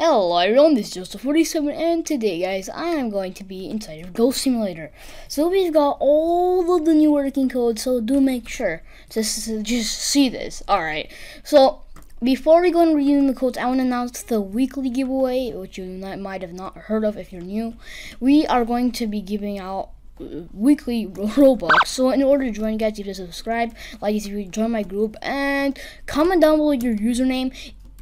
Hello everyone, this is Joseph47 and today guys I am going to be inside of Ghost Simulator. So we've got all of the new working codes so do make sure to just see this. Alright, so before we go and reading the codes I want to announce the weekly giveaway which you might have not heard of if you're new. We are going to be giving out uh, weekly Robux. So in order to join, guys, you have to subscribe, like if you join my group, and comment down below your username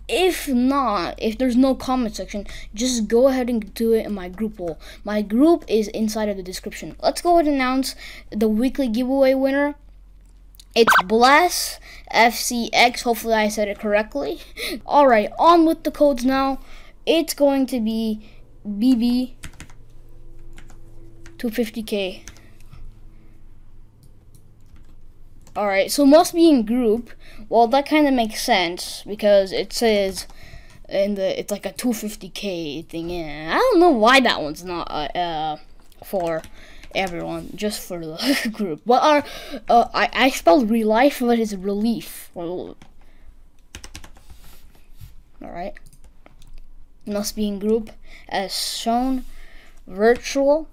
if not if there's no comment section just go ahead and do it in my group wall my group is inside of the description. Let's go ahead and announce the weekly giveaway winner. It's bless fcx hopefully i said it correctly. All right on with the codes now. It's going to be bb 250k Alright, so must be in group. Well, that kind of makes sense because it says in the it's like a 250k thing. Yeah, I don't know why that one's not uh, uh for everyone, just for the group. What are uh, I I spelled real life, but it's relief. All right, must be in group as shown. Virtual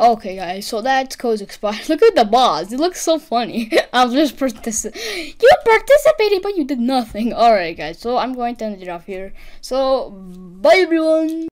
Okay, guys, so that's code's expired. Look at the boss. It looks so funny. I'm just participating. You participated, but you did nothing. Alright, guys, so I'm going to end it off here. So, bye, everyone.